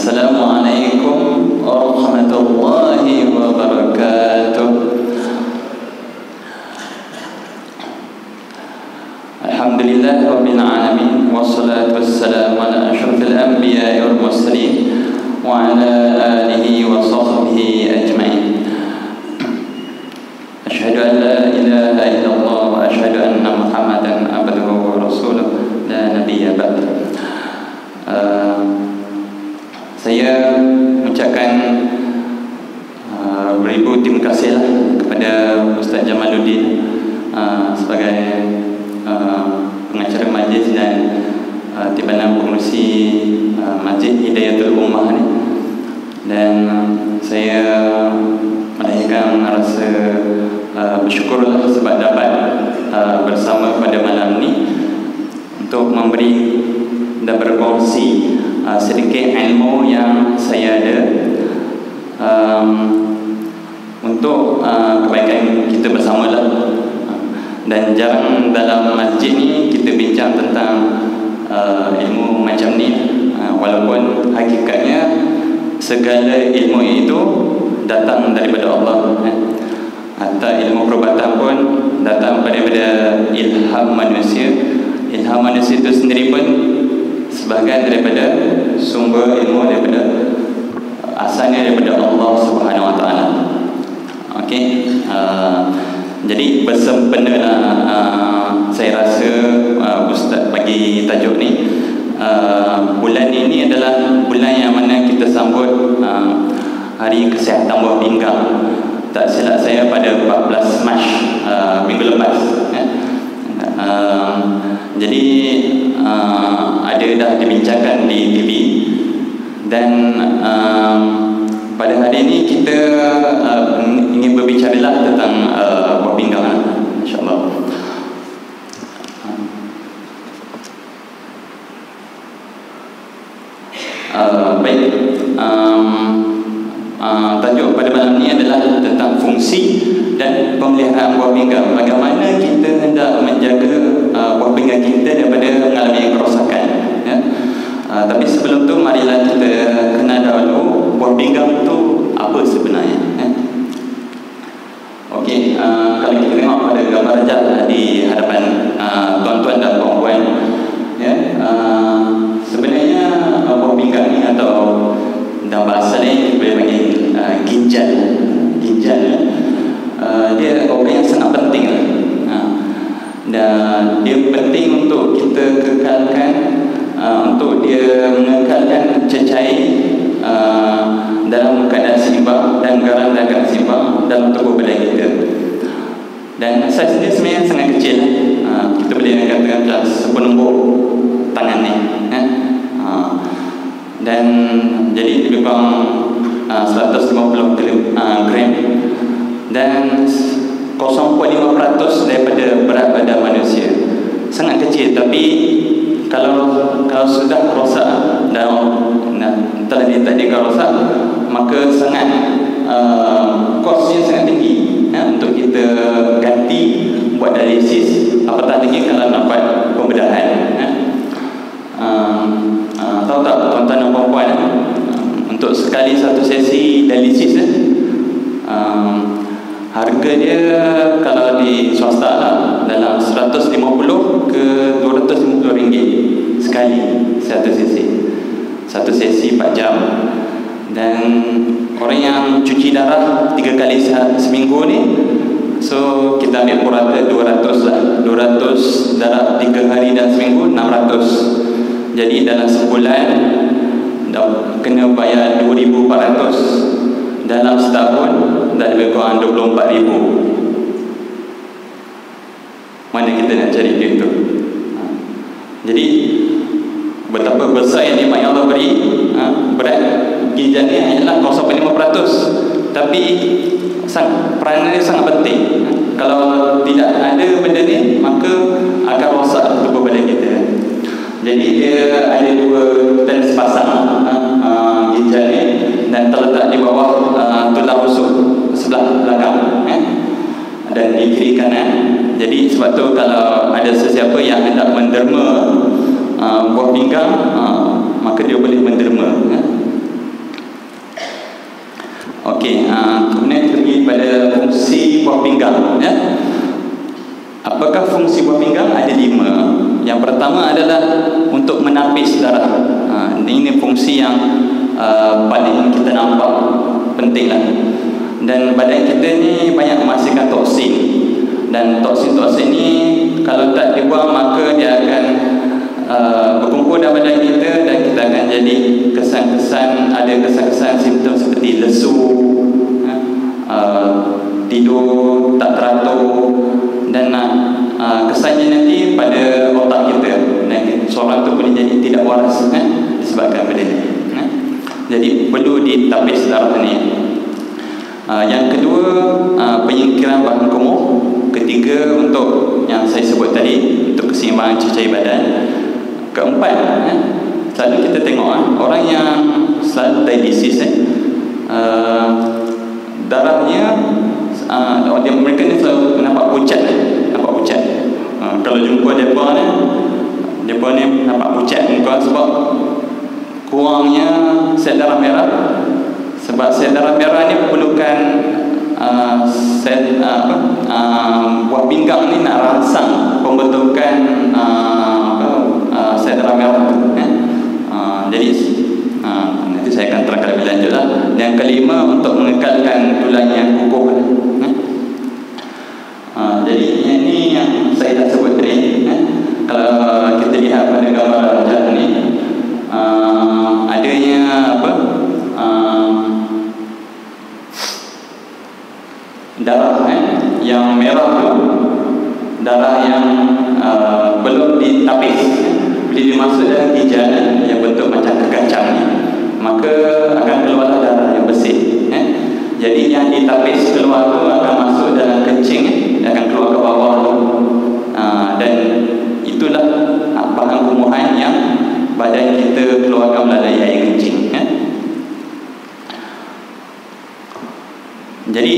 السلام عليكم ورحمة الله وبركاته. الحمد لله رب العالمين والصلاة والسلام على أشرف الأنبياء والمرسلين وعلى آل jadi bersempena uh, saya rasa uh, ustaz bagi tajuk ni uh, bulan ini adalah bulan yang mana kita sambut uh, hari kesihatan buah pinggang. Tak silap saya pada 14 Mac uh, minggu lepas eh. uh, jadi uh, ada dah dibincangkan di TV dan uh, pada hari ini kita uh, ingin berbicara lah tentang uh, tentang fungsi dan pemeliharaan buah pinggang. Bagaimana kita hendak menjaga uh, buah pinggang kita daripada mengalami kerosakan ya? uh, tapi sebelum tu marilah kita kenal dahulu buah pinggang tu apa sebenarnya ya? Okey, uh, kalau kita tengok pada gambar rajah di hadapan uh, tuan-tuan dan puan-puan ya, uh, sebenarnya uh, buah pinggang ni atau dalam bahasa lain boleh panggil uh, ginjal ginjal uh, dia orang yang sangat penting lah. uh, dan dia penting untuk kita kekalkan uh, untuk dia mengekalkan cecair uh, dalam keadaan seimbang dan garam dalam keadaan seimbang dalam tubuh badan kita. Dan saiz dia sebenarnya sangat kecil. Uh, kita boleh katakan macam sepenumbuk tangan ni eh? uh, dan jadi lebih kurang uh, 150 gram. Dan 0.5% daripada berat badan manusia. Sangat kecil tapi kalau kalau sudah rosak dan nah, tak dia rosak maka sangat uh, kosnya sangat tinggi ya, untuk kita ganti buat dialisis. Apatah lagi kalau buat pembedahan ya. uh, uh, tahu tak tuan-tuan dan puan-puan uh, untuk sekali satu sesi dialisis eh, uh, harga dia kalau di swasta lah dalam 150 ke 250 ringgit sekali satu sesi satu sesi 4 jam. Dan orang yang cuci darah 3 kali seminggu ni so kita ambil purata 200 lah. 200 darah 3 hari dan seminggu 600 jadi dalam sebulan kena bayar 2400 dalam setahun dah lebih kurang 24 ribu. Mana kita nak cari duit tu? Ha. jadi betapa besar yang nikmat yang Allah beri ha, berat ginjal ni hanyalah 0.5% tapi peranan dia sangat penting ha. kalau tidak ada benda ni maka akan rosak tubuh badan kita jadi dia ada dua dan sepasang ha, ha, ginjal ni dan terletak di bawah uh, tulang rusuk sebelah belakang eh? dan di kiri kanan jadi sebab tu kalau ada sesiapa yang hendak menderma uh, buah pinggang uh, maka dia boleh menderma eh? Okey, uh, kemudian pergi pada fungsi buah pinggang ya. Apakah fungsi buah pinggang? Ada lima. Yang pertama adalah untuk menapis darah. Uh, ini fungsi yang uh, paling kita nampak penting lah. Dan badan kita ni banyak menghasilkan toksin. Dan toksin-toksin ni kalau tak dibuang maka dia akan uh, berkumpul dalam badan kita dan kita akan jadi kesan-kesan ada kesan-kesan simptom seperti lesu uh, tidur tak teratur dan uh, kesannya nanti pada otak kita. Dan seorang tu boleh jadi tidak waras eh, disebabkan benda ni eh. jadi perlu ditapis darah ni. Uh, yang kedua uh, penyingkiran bahan kumuh. Ketiga untuk yang saya sebut tadi untuk keseimbangan cecair badan keempat eh, selalu kita tengok eh, orang yang selalu dialysis eh, uh, darahnya uh, dia, mereka ni selalu nampak pucat eh, nampak pucat. Uh, kalau jumpa mereka ni mereka ni nampak pucat muka sebab kurangnya sel darah merah. Sebab sel darah merah ni perlukan uh, sel uh, apa uh, buah pinggang ni nak rangsang pembentukan uh, darah merah eh? uh, jadi uh, nanti saya akan terangkan lebih lanjut lah yang kelima untuk mengekalkan tulang yang kukuh eh? uh, jadi ini yang saya dah sebut tadi eh? kalau kita lihat pada gambar rajah ni uh, adanya apa darah eh? yang merah tu darah yang uh, belum ditapis eh? bila dimasuk dalam gijan yang bentuk macam kegacang ni maka akan keluar darah yang bersih eh? jadi yang ditapis keluar tu akan masuk dalam kencing eh? akan keluar ke bawah tu uh, dan itulah uh, bahan kumuhan yang badan kita keluarkan melalui air kencing eh? jadi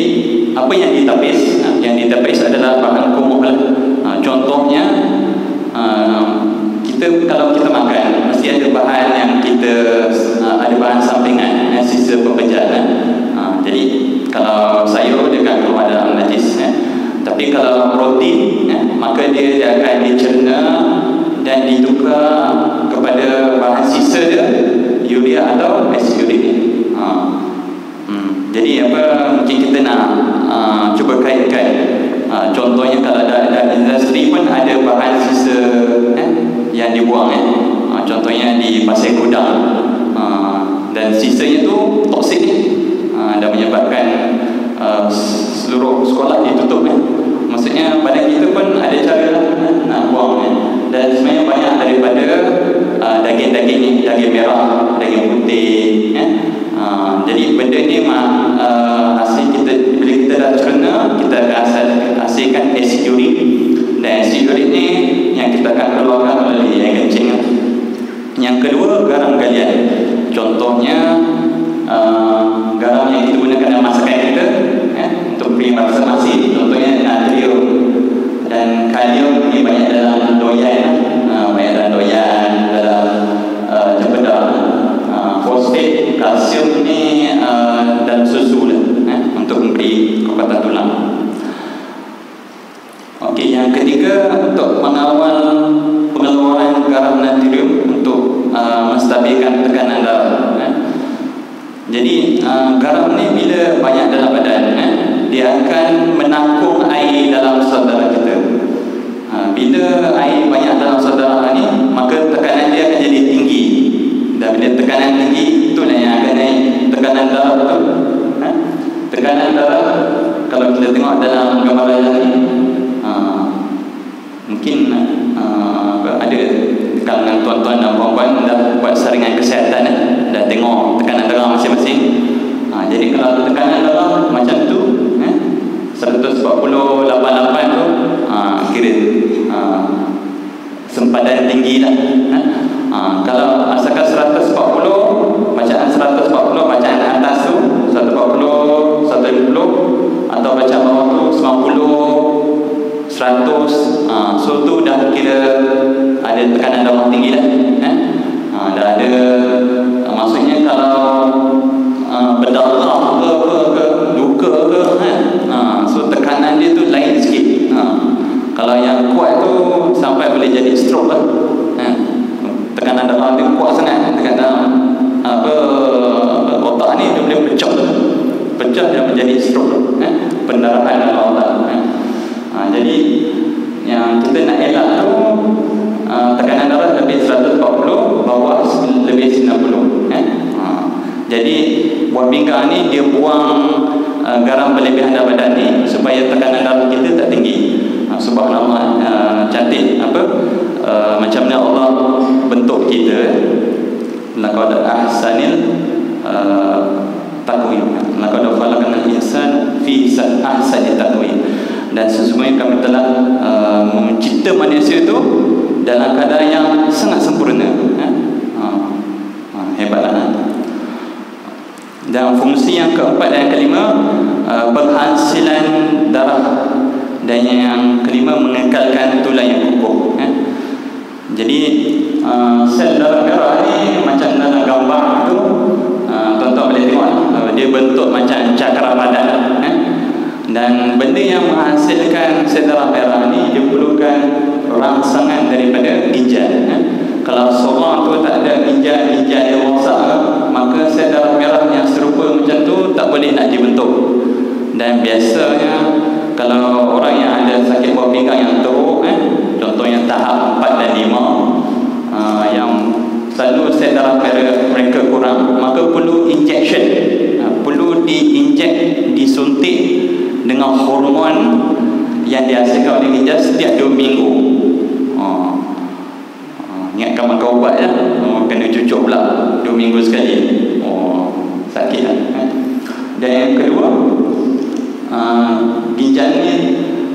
apa yang ditapis uh, yang ditapis adalah bahan kumuh lah. contohnya kita kalau kita makan mesti ada bahan yang kita uh, ada bahan sampingan eh, sisa pekerjaan uh, jadi kalau sayur dia akan keluar dalam najis eh. tapi kalau protein eh, maka dia, dia akan dicerna dan ditukar kepada bahan sisa dia urea atau urea uh, hmm. jadi apa mungkin kita nak uh, cuba kaitkan uh, contohnya kalau dalam industri pun ada bahan sisa eh, yang dibuang eh. Uh, contohnya di pasir gudang uh, dan sisanya tu toksik ni uh, dan menyebabkan uh, seluruh sekolah ditutup eh. maksudnya badan kita pun ada cara eh, nak buang eh. dan sebenarnya banyak daripada daging-daging ni daging merah daging putih eh. uh, jadi benda ni uh, hasil kita bila kita dah cerna kita akan hasil, hasilkan asid urik dan urik ni yang kita akan keluarkan melalui air kencing yang kedua garam galian contohnya uh, garam yang kita gunakan dalam masakan kita eh, untuk masin contohnya natrium. Dan kalium ni banyak dalam doyan uh, banyak dalam doyan dalam uh, cempedak uh, fosfat kalsium ni uh, dalam susu lah eh, untuk memberi kekuatan tulang Okey, ketiga untuk mengawal pengeluaran garam natrium untuk uh, menstabilkan tekanan darah. Eh. Jadi uh, garam ni bila banyak dalam badan, eh, dia akan menakung air dalam saudara kita. Uh, bila air banyak dalam saudara ni, maka tekanan dia akan jadi tinggi. Dan bila tekanan tinggi, itulah yang akan naik tekanan darah tu. Eh. Tekanan darah kalau kita tengok dalam gambar ni mungkin uh, ada kalangan tuan-tuan dan puan-puan dah buat saringan kesihatan eh? dah tengok tekanan darah masing-masing uh, jadi kalau tekanan darah macam tu eh? 148 tu uh, kira uh, sempadan tinggi lah eh? uh, kalau asalkan 140 bacaan 140 bacaan atas tu 140 150 atau bacaan bawah tu 90 seratus ha, so tu dah kira ada tekanan darah tinggi lah eh? ha, dah ada ha, maksudnya kalau ha, berdarah ke, ke, ke luka ke eh? ha, so tekanan dia tu lain sikit ha, kalau yang kuat tu sampai boleh jadi stroke lah eh? tekanan darah dia kuat sangat tekanan apa, apa, otak ni dia boleh pecah pecah dia menjadi stroke eh? pendarahan Allah jadi yang kita nak elak tu uh, tekanan darah lebih 140 bawah lebih 90 eh? ha, jadi buah pinggang ni dia buang uh, garam berlebihan dalam badan ni supaya tekanan darah kita tak tinggi. Uh, subhanallah uh, cantik apa uh, macam mana Allah bentuk kita laqad ahsanil uh, takwim laqad khalaqnal insan fi ahsani takwim dan sesungguhnya kami telah uh, mencipta manusia itu dalam keadaan yang sangat sempurna ha? Ha. Ha. hebatlah dan fungsi yang keempat dan yang kelima uh, penghasilan darah dan yang kelima mengekalkan tulang yang kukuh eh? jadi uh, sel darah merah ni macam dalam gambar tu uh, tuan-tuan boleh tengok uh, dia bentuk macam cakra padat? Dan benda yang menghasilkan sel darah merah ni dia perlukan rangsangan daripada ginjal eh? kalau seorang tu tak ada ginjal ginjal dia rosak maka sel darah merah yang serupa macam tu tak boleh nak dibentuk dan biasanya kalau orang yang ada sakit buah pinggang yang teruk eh, contohnya tahap 4 dan 5 uh, yang selalu sel darah mereka kurang maka perlu injection uh, perlu diinjek disuntik dengan hormon yang dihasilkan oleh ginjal setiap 2 minggu. Uh, uh, ingatkan makan ubat ya. Uh, kena cucuk pula 2 minggu sekali. Oh, sakit lah eh. dan yang kedua ginjal ni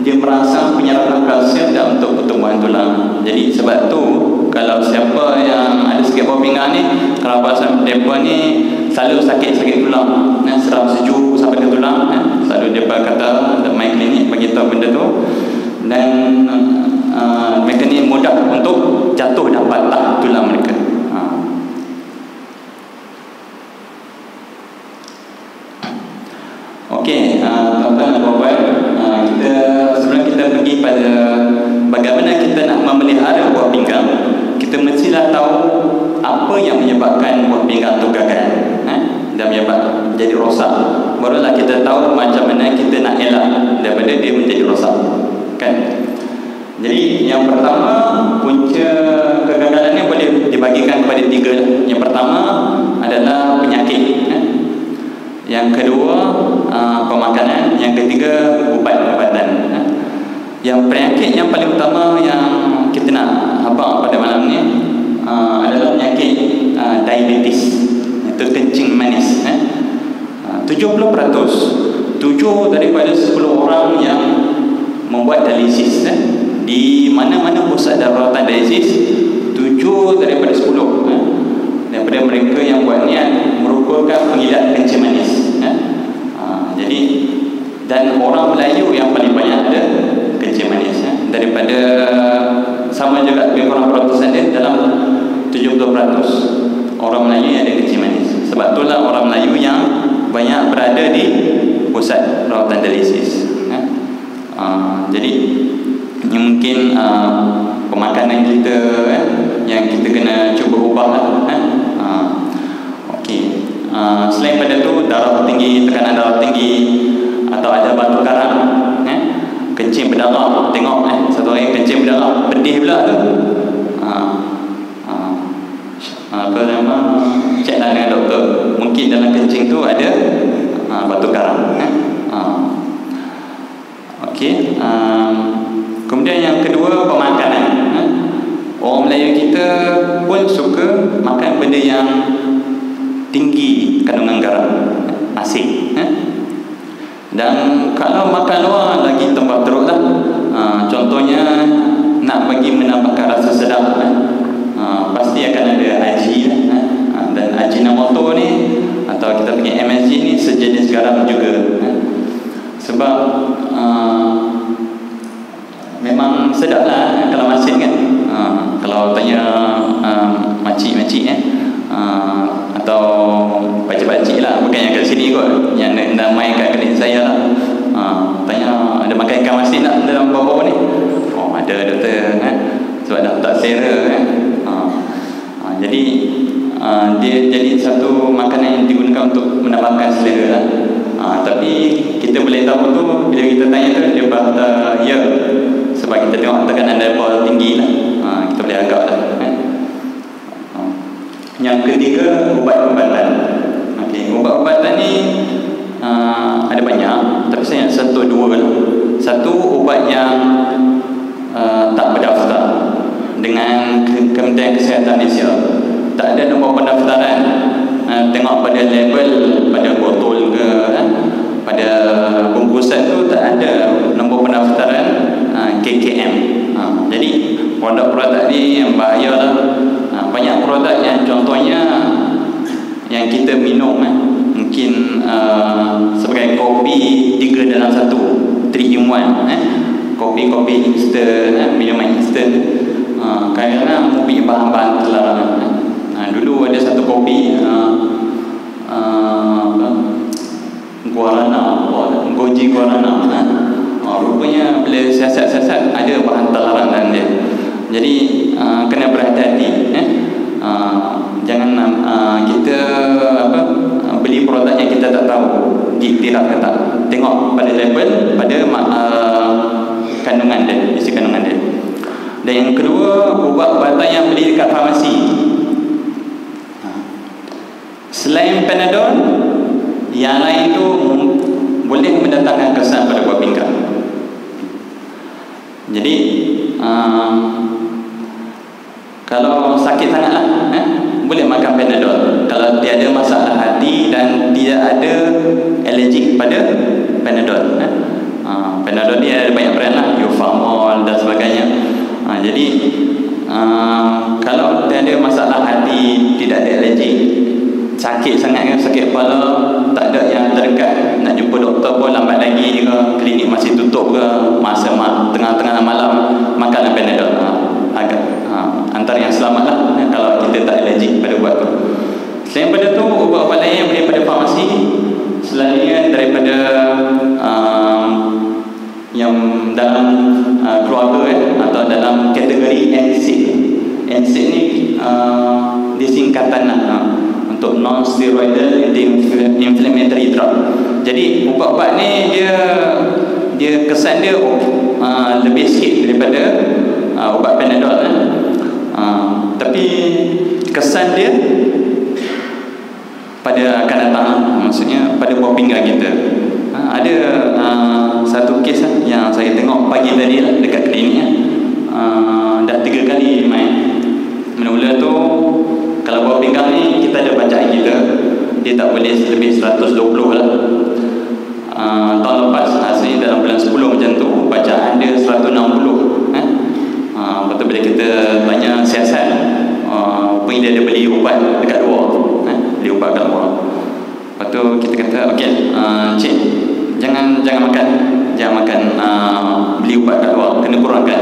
dia merangsang penyerapan kalsium dan untuk pertumbuhan tulang. Jadi sebab tu kalau siapa yang ada sikit bawah pinggang ni kalau pasal mereka ni selalu sakit-sakit tulang. Eh, sejuk sampai ke tulang eh. Selalu dia kata main klinik bagi tahu benda tu dan uh, mereka ni mudah untuk jatuh dan patah tulang mereka ha. Okey, uh, tuan-tuan dan puan uh, kita sebelum kita pergi pada bagaimana kita nak memelihara buah pinggang, kita mestilah tahu apa yang menyebabkan buah pinggang tu gagal eh? dan menyebabkan jadi rosak. Barulah kita tahu macam mana kita nak elak daripada dia menjadi rosak. Kan? Jadi yang pertama punca kegagalan ni boleh dibagikan kepada tiga. Yang pertama adalah penyakit. Eh? Yang kedua uh, pemakanan, yang ketiga ubat-ubatan. Eh? Yang penyakit yang paling utama yang kita nak habaq pada malam ni uh, adalah penyakit uh, diabetes. Itu kencing manis. Eh? Uh, 70% 7 daripada 10 orang yang membuat dialisis eh? di mana-mana pusat rawatan dialisis 7 daripada 10 eh? daripada mereka yang buat niat merupakan pengilat kencing manis eh? ha, jadi dan orang Melayu yang paling banyak ada kencing manis eh? daripada sama juga dengan orang Protestan dia dalam 70% orang Melayu yang ada kencing manis sebab itulah orang Melayu yang banyak berada di pusat rawatan dialisis ha, jadi ini mungkin uh, pemakanan kita eh, yang kita kena cuba ubah lah, eh. uh, okay. uh, selain pada tu darah tinggi tekanan darah tinggi atau ada batu karang eh, kencing berdarah tengok eh, satu hari kencing berdarah pedih pula tu uh, uh, apa nama ceklah dengan doktor mungkin dalam kencing tu ada uh, batu karang eh. uh, Okey, um, kemudian yang kedua pemakanan. Eh? Orang Melayu kita pun suka makan benda yang tinggi kandungan garam, eh? asin. Eh? Dan kalau makan luar lagi tambah Jangan uh, kita apa beli produk yang kita tak tahu. Diktiraf ke tak. Tengok pada label Pada uh, kandungan dia Isi kandungan dia. Dan yang kedua Ubat-ubatan yang beli dekat farmasi. Selain Panadol Yang lain tu Boleh mendatangkan kesan pada buah pinggang. Jadi uh, Kalau sakit sangat lah. eh, Boleh makan Panadol. Kalau dia ada masalah hati Dan dia ada Allergic pada Panadol eh. uh, Panadol ni ada banyak brand lah. Euphamol dan sebagainya. Uh, Jadi uh, Kalau dia ada masalah hati Tidak ada allergic sakit sangat kan sakit kepala tak ada yang terdekat nak jumpa doktor pun lambat lagi ke klinik masih tutup ke masa tengah-tengah malam makan panadol. Ha, agak ha, antara yang selamat lah ya, kalau kita tak allergic pada ubat tu selain pada tu ubat-ubat lain yang daripada farmasi selainnya daripada um, yang dalam uh, keluarga eh, atau dalam kategori NSAID NSAID ni uh, disingkatan lah uh, untuk non steroidal anti-inflammatory drug. Jadi ubat-ubat ni dia dia kesan dia oh, uh, lebih sikit daripada uh, ubat Panadol eh. Uh, tapi kesan dia pada akan datang maksudnya pada buah pinggang kita. Uh, ada uh, satu kes uh, yang saya tengok pagi tadi lah, dekat klinik uh, dah tiga kali main. Mula-mula tu kalau buah pinggang ni kita ada bacaan kita dia tak boleh lebih 120 lah uh, tahun lepas asli dalam bulan 10 macam tu bacaan dia 160 eh? uh, betul bila kita tanya siasat uh, pun dia ada beli ubat dekat luar eh? beli ubat dekat luar. Lepas tu kita kata ok uh, cik jangan jangan makan. Jangan makan uh, beli ubat dekat luar. Kena kurangkan.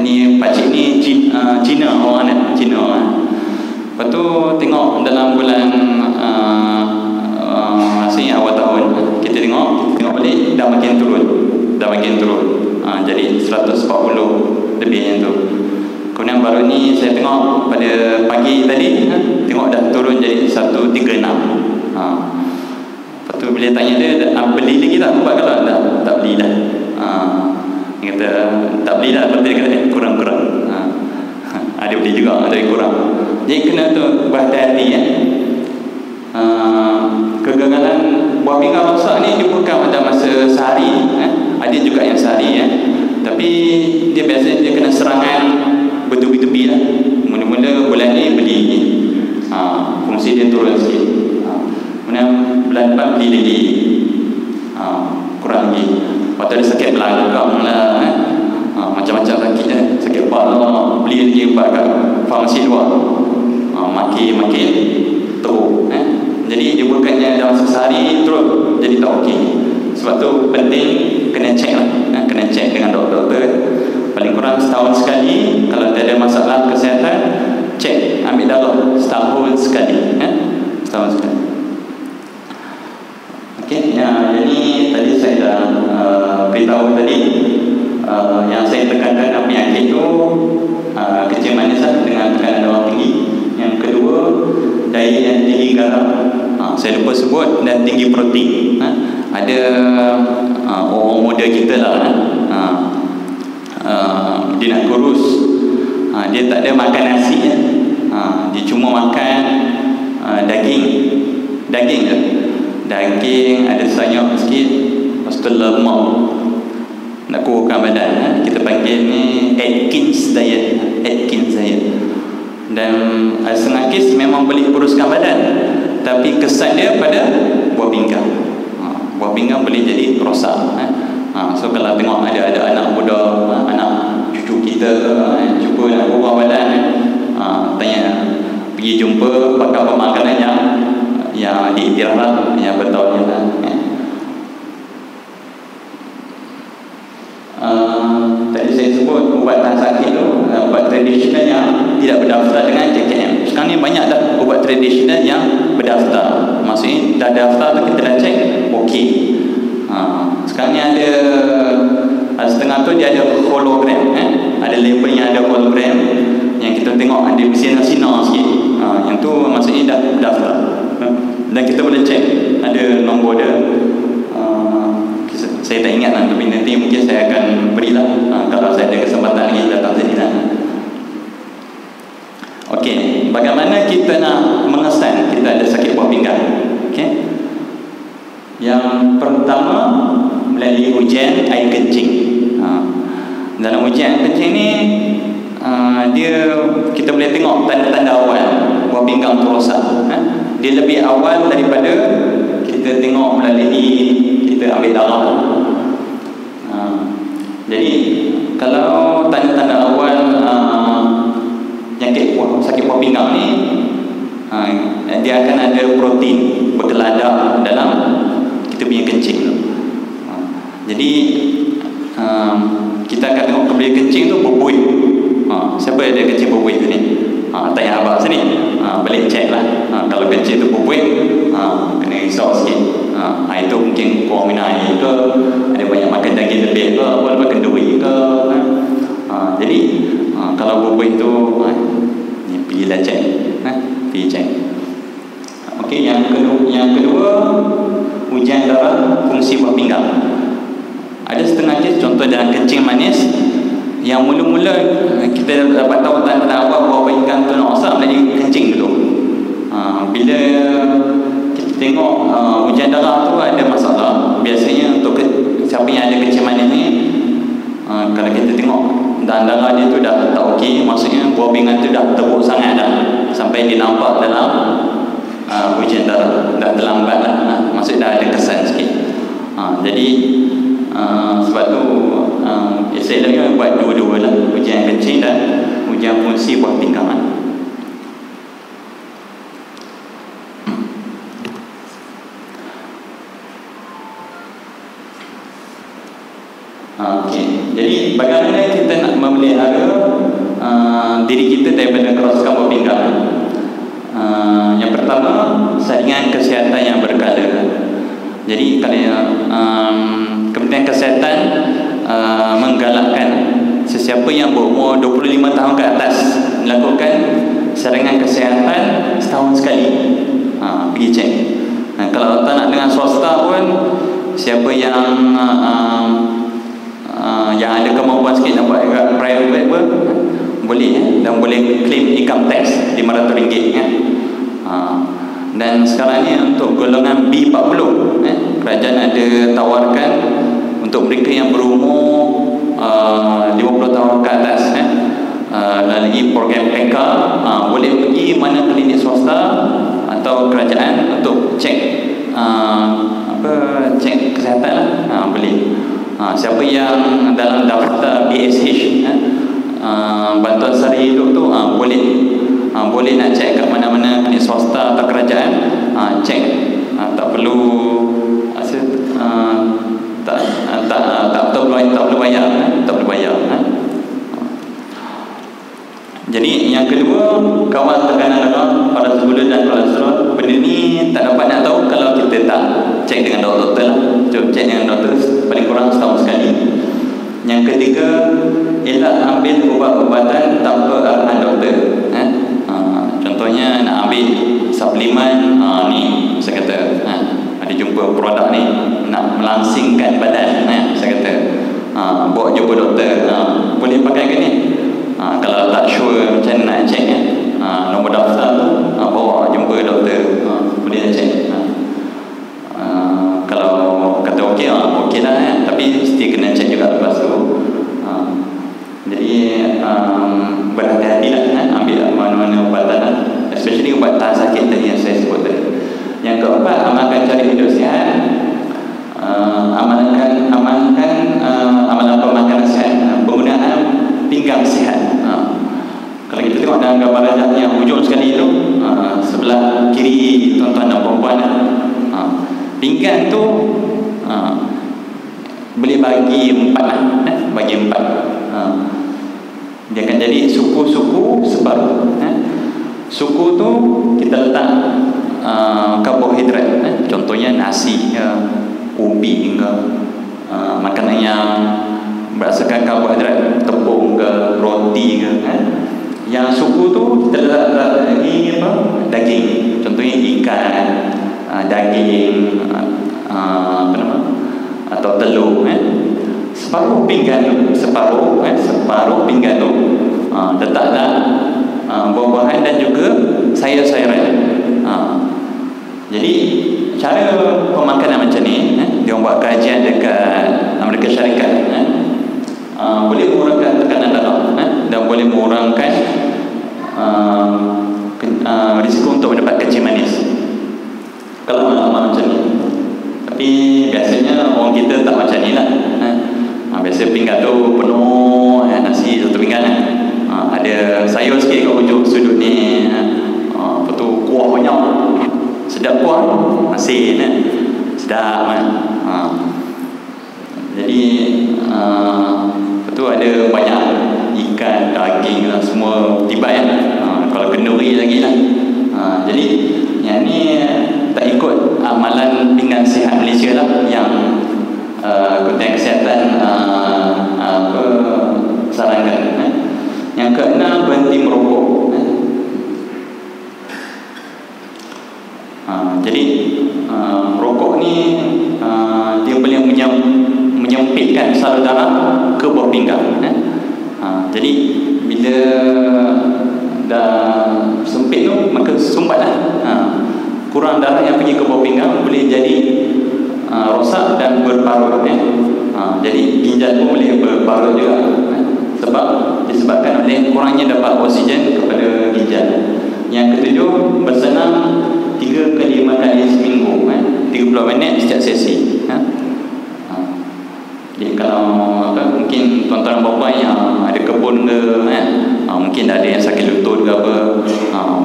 Ini pakcik ni Cina orang ni Cina orang Lepas tu tengok dalam bulan uh, uh, awal tahun Kita tengok Tengok balik dah makin turun. Dah makin turun. Uh, Jadi 140 lebih yang tu Baru ni saya tengok pada pagi tadi uh, Tengok dah turun jadi 136 uh. Lepas tu bila tanya dia uh, Beli lagi tak ubat kalau tak, tak beli dah uh, Dia kata tak beli dah Lepas dia kata eh, kurang-kurang uh. Ada beli juga yang kurang jadi kena tu berhati-hati ya. Uh, kegagalan buah pinggang rosak ni dia bukan pada masa sehari eh. Ada juga yang sehari ya. Tapi dia biasanya dia kena serangan bulan ni beli ni. Uh, fungsi dia turun sikit. Uh, kemudian bulan depan beli lagi. Uh, kurang lagi. Lepas tu ada sakit belakang lah. Eh. Uh, macam-macam sakit eh. Sakit kepala. Beli lagi ubat kat farmasi luar uh, makin-makin teruk eh? jadi dia bukannya dalam sehari terus jadi tak okey sebab tu penting kena cek lah eh? kena cek dengan doktor-doktor paling kurang setahun sekali kalau ada masalah kesihatan cek ambil darah setahun sekali eh? setahun sekali Okey, ya, jadi tadi saya dah uh, beritahu tadi uh, yang saya tekankan penyakit itu uh, kecil manis lah dengan tekanan darah tinggi yang kedua daya yang tinggi garam ha, saya lupa sebut dan tinggi protein ha. ada ha, orang muda kita lah ha. Ha, dia nak kurus dia tak ada makan nasi ya. Ha, dia cuma makan ha, daging. Daging je. Daging ada sayur sikit lepas tu lemak. Nak kurangkan badan ha? kita panggil ni Atkins diet Atkins diet. Dan uh, setengah kes memang boleh kuruskan badan tapi kesan dia pada buah pinggang. Ha, buah pinggang boleh jadi rosak ha? Ha, so kalau tengok ada ada anak muda ha, anak cucu kita ha, cuba nak kurang badan ha, tanya pergi jumpa pakar pemakanan yang yang diiktiraf yang betul lah. Ha. Uh, tadi saya sebut ubatan sakit tu uh, ubat tradisional yang tidak berdaftar dengan JKM sekarang ni banyak dah ubat tradisional yang berdaftar. Maksudnya dah daftar tu kita dah cek okey uh, sekarang ni ada uh, setengah tu dia ada hologram eh? ada label yang ada hologram yang kita tengok ada bersinar-sinar sikit. Uh, yang tu maksudnya dah berdaftar uh, dan kita boleh cek ada nombor dia. Saya tak ingat lah tapi nanti mungkin saya akan berilah. Ha, kalau saya ada kesempatan lagi datang sini lah. Okey, bagaimana kita nak mengesan? Kita ada sakit buah pinggang. Okey. Yang pertama melalui ujian air kencing. Ha. dalam ujian air kencing ni uh, dia kita boleh tengok tanda-tanda awal buah pinggang tu rosak ha? dia lebih awal daripada kita tengok melalui kita ambil darah jadi kalau tanda-tanda awal uh, penyakit sakit buah pinggang ni uh, dia akan ada protein berkeladak dalam kita punya kencing tu. Uh, jadi um, kita akan tengok kebelah kencing tu berbuih. Uh, siapa ada kencing berbuih sini? Uh, tanya abang sini. Uh, balik cek lah. Uh, kalau kencing tu berbuih, uh, kena risau sikit. Ha, itu mungkin kurang minum air ke Ada banyak makan daging lebih ke Apa makan duit ke ha? Ha, Jadi ha, Kalau bubuh itu ha, ni, Pergilah cek ha? Pergi cek Okey, yang kedua, yang kedua Ujian darah fungsi buah pinggang Ada setengah kes Contoh dalam kencing manis Yang mula-mula Kita dapat tahu tanda awal Buah pinggang tu nak rosak Melalui kencing dulu ha, Bila tengok uh, ujian darah tu ada masalah biasanya untuk ke, siapa yang ada kencing manis ni uh, kalau kita tengok dan darah dia tu dah tak okey maksudnya buah pinggan tu dah teruk sangat dah sampai dia nampak dalam uh, ujian darah dah terlambat lah uh, maksud dah ada kesan sikit uh, jadi uh, sebab tu uh, saya lagi buat dua-dua lah ujian kencing dan ujian fungsi buah pinggang uh. Okey. Jadi bagaimana kita nak memelihara uh, diri kita daripada keroskan buah pinggang? Uh, yang pertama, saringan kesihatan yang berkala. Jadi kalau um, Kementerian Kesihatan uh, menggalakkan sesiapa yang berumur 25 tahun ke atas melakukan saringan kesihatan setahun sekali. Uh, pergi cek. Nah, kalau tak nak dengan swasta pun siapa yang uh, uh, yang ada kemampuan sikit nak buat private pun boleh ya? dan boleh claim income tax RM500 ya? uh, dan sekarang ni untuk golongan B40 ya? kerajaan ada tawarkan untuk mereka yang berumur uh, 50 tahun ke atas ya? uh, melalui program PK uh, boleh pergi mana klinik swasta atau kerajaan untuk cek uh, apa cek kesihatan lah. Uh, boleh. Ha, siapa yang dalam daftar BSH eh, uh, bantuan sehari hidup tu uh, boleh. Uh, boleh nak cek kat mana-mana klinik swasta atau kerajaan. Uh, cek. Uh, tak perlu uh, uh, tak uh, tak perlu tak perlu bayar eh, tak perlu bayar eh. Jadi yang kedua kawal tekanan darah pada sebelum dan kolesterol benda ni tak dapat nak tahu kalau kita tak cek dengan doktor lah. Cek dengan doktor paling kurang setahun sekali. Yang ketiga elak ambil ubat-ubatan tanpa arahan doktor. Eh? Ha, contoh contohnya nak ambil suplemen ha, ni saya kata ha, jumpa produk ni nak melangsingkan badan ha, saya kata. Ha, bawa jumpa doktor ha, boleh pakai ke ni? Ha, kalau tak sure macam nak check ya. ha, nombor daftar tu ha, bawa jumpa doktor ha, boleh check kalau kata okey okey tapi mesti kena check juga lepas tu. Jadi um, berhati-hati lah eh, ambil mana-mana ubatan lah. especially ubat tahan sakit pinggang tu uh, boleh bagi empat lah eh? bagi empat uh, dia akan jadi suku-suku separuh eh? suku tu kita letak uh, karbohidrat eh? contohnya nasi ya, ubi ke uh, makanan yang berdasarkan karbohidrat tepung ke roti ke eh? yang suku tu kita letak lagi apa daging contohnya ikan uh, daging uh, apa nama atau telur eh? separuh pinggan tu separuh eh? separuh pinggan tu uh, letaklah uh, buah-buahan dan juga sayur-sayuran uh, jadi cara pemakanan macam ni eh? dia buat kajian dekat Amerika Syarikat eh? uh, boleh mengurangkan tekanan darah eh? dan boleh mengurangkan uh, uh, risiko untuk mendapat kecil manis kalau malam macam ni tapi biasanya orang kita tak macam ni lah eh. ha, biasa pinggan tu penuh eh, nasi satu pinggan eh. ha, ada sayur sikit kat hujung sudut ni ha, apa tu kuah banyak sedap kuah masin eh. sedap eh. ha. jadi apa tu ada banyak ikan, daging lah semua tiba ya. Ha, kalau kenduri lagi lah. Ha, jadi yang ni tak ikut amalan pinggan sihat Malaysia lah yang uh, Kementerian Kesihatan uh, apa sarankan. Eh. Yang keenam berhenti merokok. Eh. Uh, jadi uh, rokok ni uh, dia boleh menyem, menyempitkan salur darah ke bawah pinggang. Eh. Uh, jadi bila dah sempit tu maka sumbatlah. Kurang darah yang pergi ke bawah pinggang boleh jadi uh, rosak dan berparut eh. uh, jadi ginjal pun boleh berparut juga eh. sebab disebabkan oleh kurangnya dapat oksigen kepada ginjal yang ketujuh bersenam 3 ke 5 kali seminggu eh. 30 minit setiap sesi eh. uh, jadi kalau apa, mungkin tuan-tuan bapa yang ada kebun ke eh, mungkin ada yang sakit lutut ke apa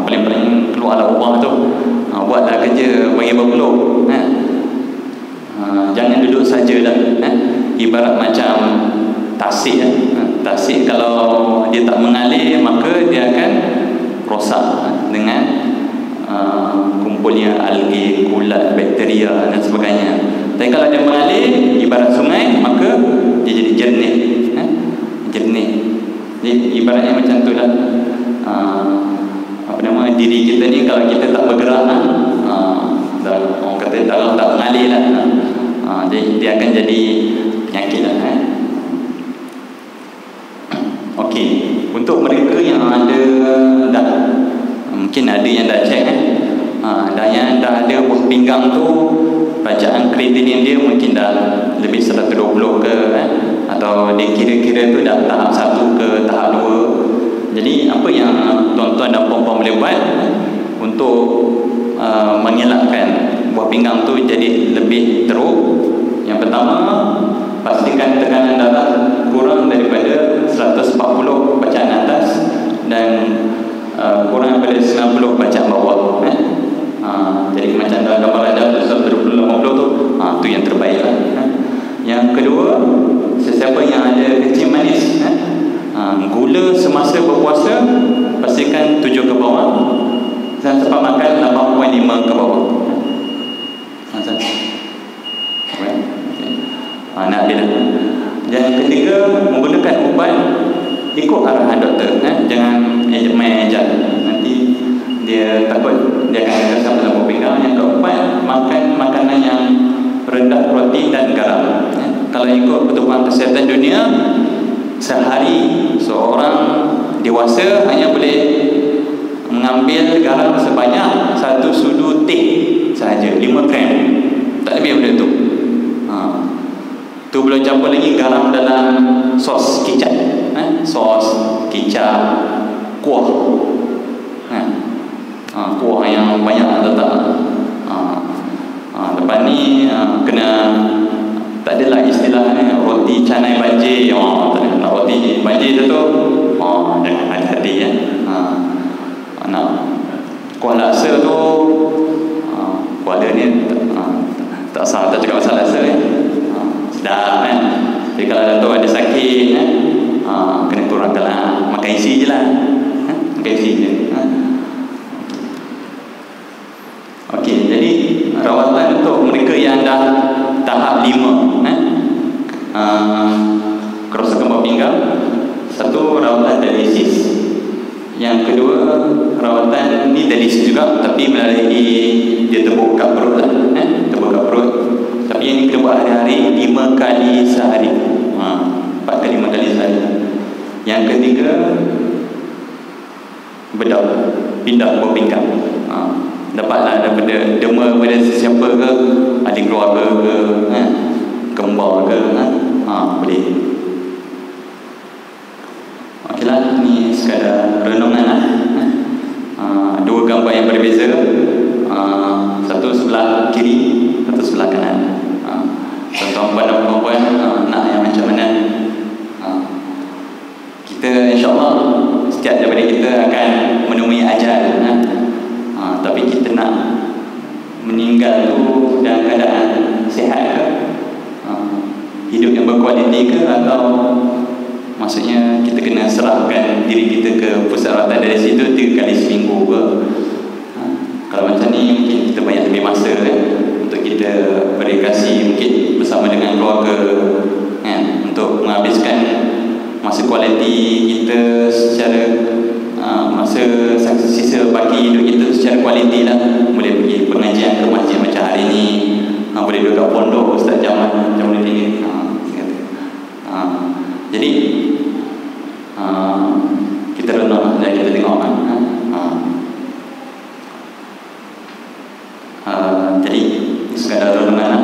paling-paling keluarlah rumah tu ha, buatlah kerja bagi berpeluh ha. ha, jangan duduk sajalah ha. ibarat macam tasik ha. tasik kalau dia tak mengalir maka dia akan rosak ha. dengan uh, kumpulnya algi, kulat, bakteria dan sebagainya tapi kalau dia mengalir ibarat sungai maka dia jadi jernih ha. jernih jadi ibaratnya macam tu lah diri kita ni kalau kita tak bergerak ha, dan orang kata darah tak mengalir lah ha, dia, dia akan jadi penyakit lah eh. Okey, untuk mereka yang ada dah mungkin ada yang dah cek eh. Ha, dan yang dah ada buah pinggang tu bacaan kreatinin dia mungkin dah lebih 120 ke eh? atau dia kira-kira tu dah tahap 1 ke tahap 2 jadi apa yang tuan-tuan dan boleh buat untuk uh, mengelakkan buah pinggang tu jadi lebih teruk yang pertama pastikan tekanan darah kurang daripada 140 bacaan atas dan uh, kurang daripada 90 bacaan bawah eh? Ha, jadi macam dalam gambar ada 120 80 tu ha, tu yang terbaik lah eh? yang kedua sesiapa yang ada kecil manis eh? ha, gula semasa berpuasa pastikan 7 ke bawah. Dan tempat makan 8.5 ke bawah. Ha, Macam ha, nak bila yang ketiga menggunakan ubat ikut arahan doktor eh? jangan ejek-ejek nanti dia takut dia akan rasa dalam pinggang yang keempat makan makanan yang rendah protein dan garam eh? kalau ikut pertubuhan kesihatan dunia sehari seorang dewasa hanya boleh mengambil garam sebanyak satu sudu teh sahaja 5 gram tak lebih benda tu ha. tu belum campur lagi garam dalam sos kicap eh? sos kicap kuah eh? ha, kuah yang banyak letak ha. Ha, lepas ni ha, kena tak adalah istilahnya roti canai banjir oh, tak ada roti banjir tu oh, jangan hati-hati ya ha. nak kuah laksa tu ha, kuah dia ni ha, tak salah tak cakap pasal laksa ya. ha, sedap kan tapi kalau Dato' ada sakit ya, ha, kena kurangkanlah makan isi je lah ha, makan isi je ha. Okey, jadi rawatan untuk mereka yang dah tahap lima dialisis juga tapi melalui dia terbuka perut lah eh? terbuka perut. Tapi yang ni kena buat hari-hari lima kali sehari. Ha, empat kali lima kali sehari. Yang ketiga bedah pindah bawah pinggang. Ha, dapatlah daripada dema pada sesiapa ke ahli keluarga ke eh, kembar ke eh, ha, boleh okeylah ni sekadar renungan lah eh. ha, dua gambar yang berbeza ha, satu sebelah kiri satu sebelah kanan ha, tuan-tuan dan perempuan ha, nak yang macam mana ha, kita insyaAllah setiap daripada kita akan menemui ajal ha, ha, tapi kita nak meninggal tu dalam keadaan sihat ke ha, hidup yang berkualiti ke atau maksudnya kita kena serahkan diri kita ke pusat rawatan dari situ tiga kali seminggu ke ha, kalau macam ni mungkin kita banyak lebih masa eh, untuk kita berdedikasi mungkin bersama dengan keluarga eh, untuk menghabiskan masa kualiti kita secara uh, masa sisa bagi hidup kita secara kualiti lah boleh pergi pengajian ke masjid macam hari ni uh, boleh duduk kat pondok Ustaz Jamal macam mana ni uh, uh, jadi uh, kita renung dan kita tengok kan uh, uh, jadi sekadar renungan lah.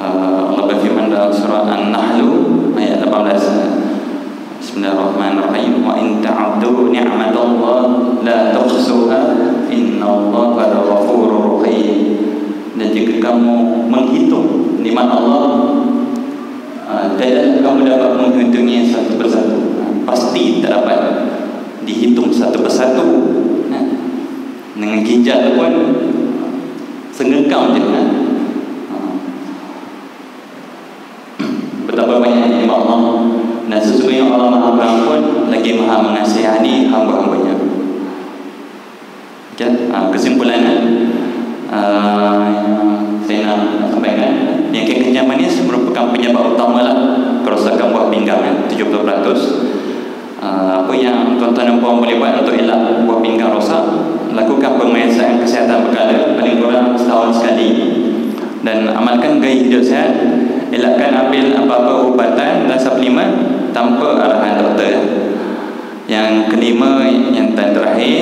uh, Allah berfirman dalam surah An-Nahl ayat 18 Bismillahirrahmanirrahim wa in ta'uddu ni'matallah la tuhsuha innallaha laghafurur rahim dan jika kamu menghitung nikmat Allah uh, tidak kamu dapat menghitungnya satu persatu. Uh, pasti tak dapat dihitung satu persatu. Dengan ginjal pun senggekam je uh, betapa banyak nikmat Allah dan sesungguhnya Allah Maha Pengampun lagi Maha mengasihani hamba-hambanya. Okay? Uh, kesimpulannya uh, saya nak sampaikan yang kekencang manis merupakan penyebab utama lah kerosakan buah pinggang 70%. Uh, apa yang tuan-tuan dan puan boleh buat untuk elak buah pinggang rosak lakukan pemeriksaan kesihatan berkala paling kurang setahun sekali amalkan gaya hidup sehat elakkan ambil apa-apa ubatan dan suplemen tanpa arahan doktor. Yang kelima yang terakhir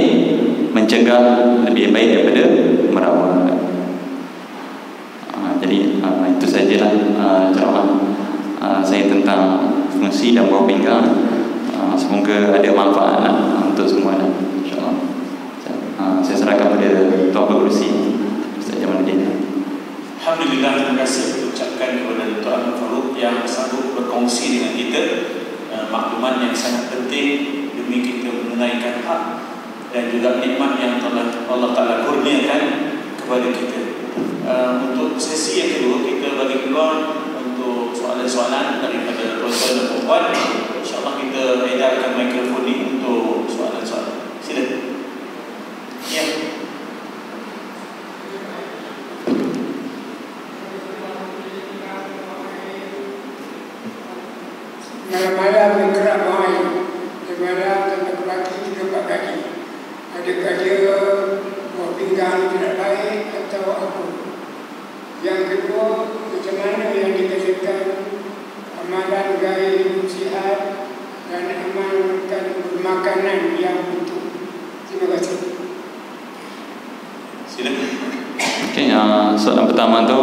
mencegah lebih baik daripada merawat. Uh, jadi uh, itu sajalah ceramah uh, saya tentang fungsi dan buah pinggang. Semoga ada manfaat lah, untuk semua lah, insyaAllah. Saya serahkan pada Tuan Pengurusi Alhamdulillah terima kasih ucapkan kepada Tuan Farouk yang sanggup berkongsi dengan kita uh, makluman yang sangat penting demi kita menunaikan hak dan juga nikmat yang telah Allah Taala kurniakan kepada kita. Uh, untuk sesi yang kedua kita bagi peluang untuk soalan-soalan daripada tuan-tuan dan puan InsyaAllah kita edarkan mikrofon ini untuk soalan-soalan. Silakan. Ya. Yeah. Malam-malam bergerak main Malam tentang kaki tiga empat kaki Adakah dia Buat pinggang tidak baik Atau apa Yang kedua Macam mana yang dikatakan amalan gaya hidup sihat dan amalkan makanan yang betul. Terima kasih. Silakan. Okey, uh, soalan pertama tu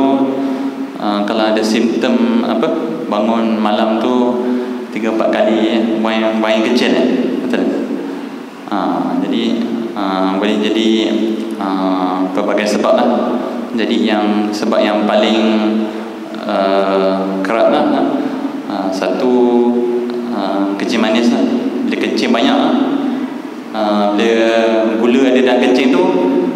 uh, kalau ada simptom apa bangun malam tu tiga empat kali eh, buang yang kecil eh. Betul. Uh, jadi uh, boleh jadi uh, pelbagai sebab lah. Jadi yang sebab yang paling uh, kerap lah uh, satu uh, kencing manis lah. Bila kencing banyak lah. Uh, bila gula ada dalam kencing tu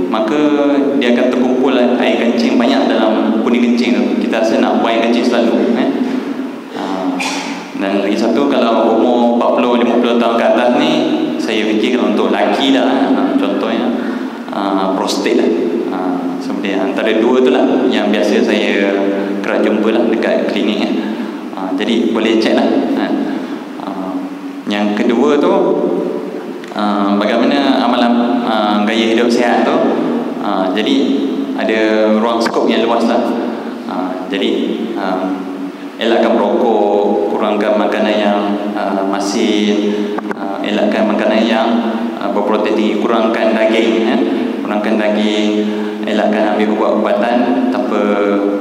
maka dia akan terkumpul air kencing banyak dalam kuning kencing tu kita rasa nak buang kencing selalu eh? Dan lagi satu kalau umur 40-50 tahun ke atas ni saya fikir untuk lelaki lah uh, contohnya. Uh, prostate lah. Uh, sebenarnya antara dua tu lah yang biasa saya kerap jumpa lah dekat klinik uh, jadi boleh cek lah uh, yang kedua tu Uh, bagaimana amalan uh, gaya hidup sihat tu. Uh, jadi ada ruang skop yang luas lah. Uh, jadi uh, elakkan merokok kurangkan makanan yang uh, masin uh, elakkan makanan yang uh, berprotein tinggi kurangkan daging eh? kurangkan daging elakkan ambil ubat-ubatan tanpa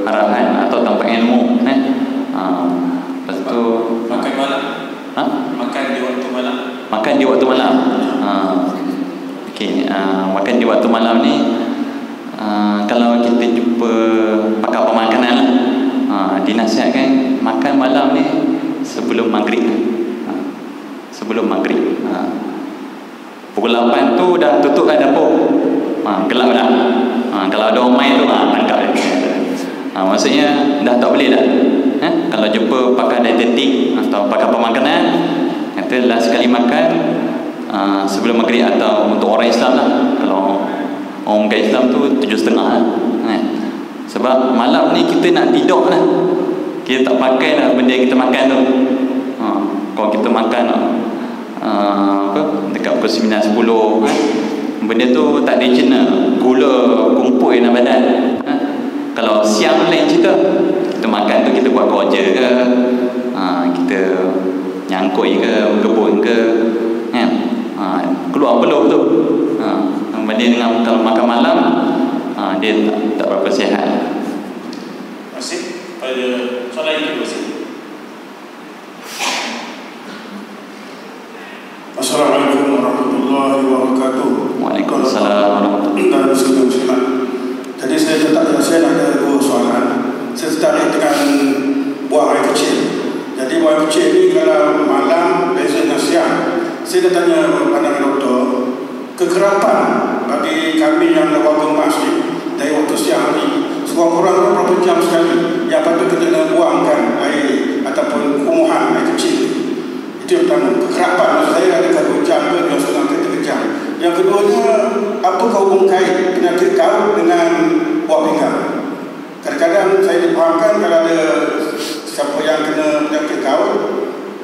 arahan atau tanpa ilmu eh? uh, lepas tu Makan malam. ha? Makan di waktu malam. Makan di waktu malam. Ha. Okey, uh, makan di waktu malam ni uh, kalau kita jumpa pakar pemakanan lah. Uh, dinasihatkan makan malam ni sebelum maghrib. Ha. Sebelum maghrib. Ha. Pukul 8 tu dah tutup kan dapur. Ha, gelap dah. Ha, kalau ada orang main tu ha, tangkap dia. Ha, maksudnya dah tak boleh dah. Eh? Kalau jumpa pakar dietetik atau pakar pemakanan, kata last sekali makan uh, sebelum maghrib atau untuk orang Islam lah. Kalau orang bukan Islam tu tujuh setengah lah. Eh? Sebab malam ni kita nak tidur lah. Kita tak pakai lah benda yang kita makan tu. Ha, kalau kita makan uh, apa dekat pukul 9 10 eh? benda tu tak ada cena gula kumpul dalam badan eh? kalau siang lain cerita kita makan tu kita buat kerja ke ha, kita nyangkut ke kebun ke kan ha, keluar peluh tu ha, banding dengan kalau makan malam ha, dia tak, tak berapa sihat Masih pada soalan yang kedua sini. Assalamualaikum warahmatullahi wabarakatuh. Waalaikumsalam warahmatullahi muslimat. Jadi saya tertarik, saya ada dua soalan. Saya tertarik dengan buang air kecil. Jadi buang air kecil ni kalau malam, beza dengan siang. Saya dah tanya pandangan doktor, kekerapan bagi kami yang warga masjid dari waktu siang ni sekurang-kurangnya berapa jam sekali. Yang patut kita kena buangkan air ataupun kumuhan air kecil. Itu yang pertama. Kekerapan. Maksud saya adakah dua jam ke dua setengah ke tiga jam yang keduanya apakah hubung kait penyakit kau dengan buah pinggang? Kadang-kadang saya dipahamkan kalau ada siapa yang kena penyakit kau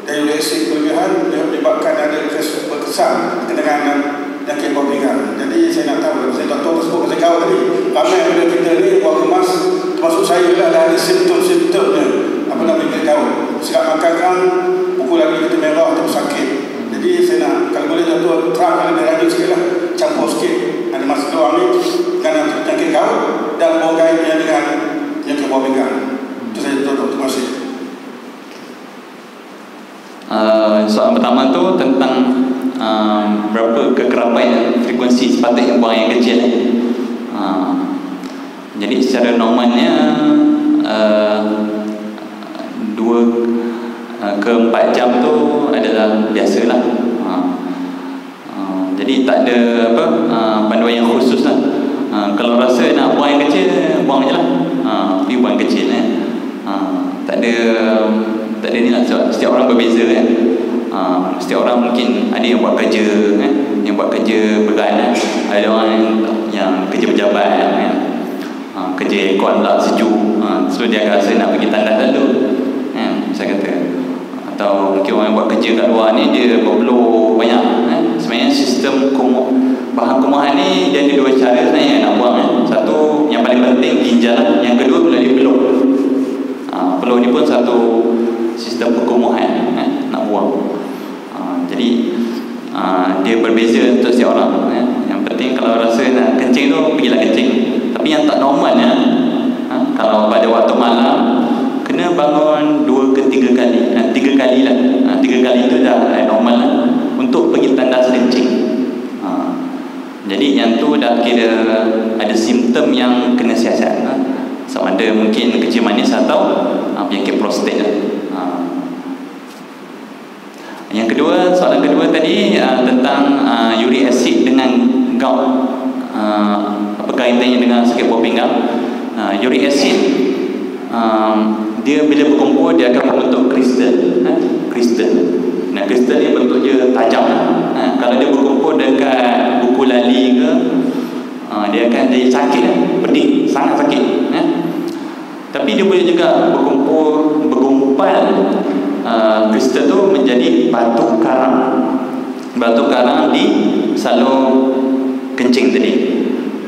dari reaksi kelebihan dia menyebabkan ada kes- berkesan dengan buah pinggang jadi saya nak tahu saya tak tahu sebut pasal kau tadi ramai bila kita ni buah kemas termasuk saya lah ada simptom-simptomnya. Apa namanya kau sikap makan kan pukul lagi kita merah atau sakit. Jadi saya nak kalau boleh Dato' terang lebih lanjut sikit lah. Campur sikit. Ada masa doang ni dengan penyakit kau dan kaitnya dengan penyakit buah pinggang itu saya tutup terima kasih. Uh, soalan pertama tu tentang uh, berapa kekerapan frekuensi sepatutnya buang yang kecil. Uh, jadi secara normalnya uh, dua uh, ke empat jam tu adalah biasalah. Uh, uh, jadi tak ada apa uh, panduan yang khusus lah. Uh, kalau rasa nak buang yang kecil buang je lah. Uh, tapi buang yang kecil eh. uh, tak ada tak ada ni lah. Sebab setiap orang berbeza kan Ha, setiap orang mungkin ada yang buat kerja eh, yang buat kerja berat eh. ada orang yang, yang kerja pejabat eh. Ha, kerja ekon lah sejuk ha, so dia akan rasa nak pergi tandas lalu eh, saya kata atau mungkin orang yang buat kerja kat luar ni dia berpeluh banyak eh. sebenarnya sistem kumuh, bahan kumuhan ni dia ada dua cara sebenarnya nak buang eh. satu yang paling penting ginjal lah. yang kedua boleh dipeluh ha, peluh ni pun satu sistem perkumuhan eh, nak buang jadi uh, dia berbeza untuk setiap orang ya. Yang penting kalau rasa nak kencing tu pergilah kencing. Tapi yang tak normal ya. Ha, kalau pada waktu malam kena bangun dua ke tiga kali. Ha, kali lah. Ha, tiga kali tu dah eh, normal lah untuk pergi tandas kencing. Ha. Jadi yang tu dah kira ada simptom yang kena siasat. Ha. Sama ada mungkin kecil manis atau ha, penyakit prostate lah. Soalan kedua tadi uh, tentang uh, uric acid dengan gout uh, apa kaitannya dengan sakit buah pinggang uh, uric acid um, dia bila berkumpul dia akan membentuk kristal ha? kristal nah kristal ni bentuk dia tajam ha? kalau dia berkumpul dekat buku lali ke uh, dia akan jadi sakit pedih sangat sakit ha? tapi dia boleh juga berkumpul bergumpal uh, kristal tu menjadi batu karang batu karang di salur kencing tadi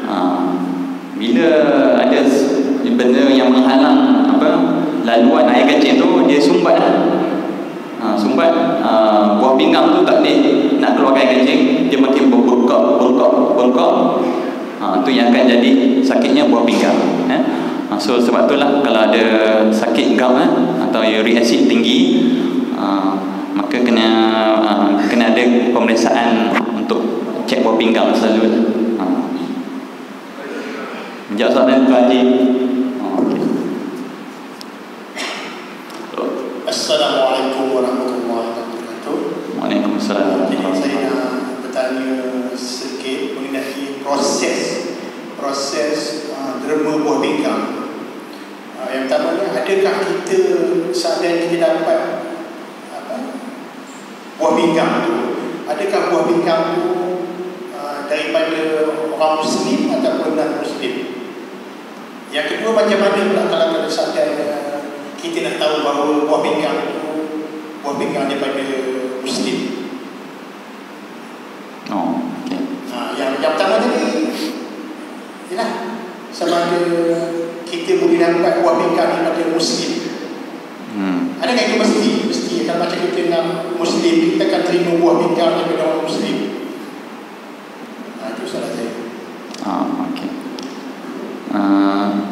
uh, bila ada benda yang menghalang apa laluan air kencing tu dia sumbat lah. ha, sumbat uh, buah pinggang tu tak boleh nak keluarkan air kencing dia makin berbengkak bengkak bengkak ha, tu yang akan jadi sakitnya buah pinggang eh? ha, so sebab tu lah kalau ada sakit gout eh, atau uric acid tinggi uh, maka kena uh, kena ada pemeriksaan untuk cek buah pinggang selalu ha. Menjawab soalan Tuan Haji Assalamualaikum warahmatullahi wabarakatuh. Waalaikumsalam. Jadi saya nak bertanya sedikit mengenai proses proses uh, derma buah pinggang. Uh, yang pertama ni, adakah kita seandainya kita dapat apa, buah pinggang tu, adakah buah pinggang tu uh, daripada orang Muslim ataupun non Muslim? Yang kedua macam mana pula kalau kita seandainya kita nak tahu bahawa buah pinggang itu buah pinggang daripada Muslim. Oh, okey. Ha, yang yang pertama tadi, ialah sama ada kita boleh dapat buah pinggang daripada Muslim. Hmm. Adakah itu mesti? Mesti kalau macam kita nak Muslim, kita akan terima buah pinggang daripada orang Muslim. Ha, itu salah saya. Ah, okey. Uh,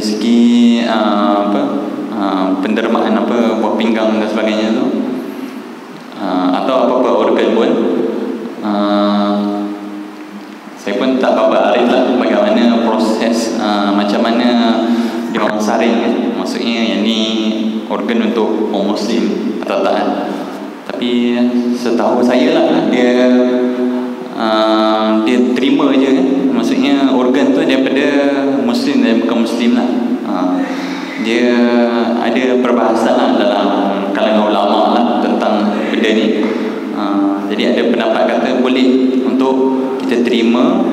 segi uh, apa uh, pendermaan apa buah pinggang dan sebagainya tu. Uh, atau apa-apa organ pun uh, saya pun tak apa arif lah bagaimana proses uh, macam mana dia orang saring kan. Maksudnya yang ni organ untuk orang muslim atau tak kan tapi setahu saya lah dia uh, dia terima je kan. Maksudnya organ tu daripada muslim dan bukan muslim lah. Uh, dia ada perbahasan lah dalam kalangan ulama lah tentang benda ni. Uh, jadi ada pendapat kata boleh untuk kita terima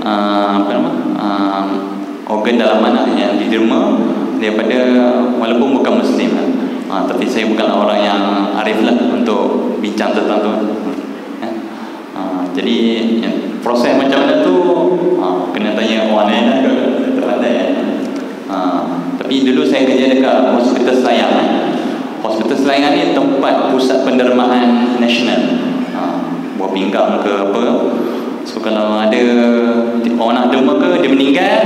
uh, apa nama uh, organ dalam mana yang diterima daripada walaupun bukan muslim lah. Uh, tapi saya bukan orang yang arif lah untuk bincang tentang tu. Uh, uh, jadi proses macam mana tu uh, kena tanya orang lain lah. Uh, tapi dulu saya kerja dekat hospital Selayang eh. hospital Selayang ni tempat pusat pendermaan nasional uh, buah pinggang ke apa so kalau ada orang nak derma ke dia meninggal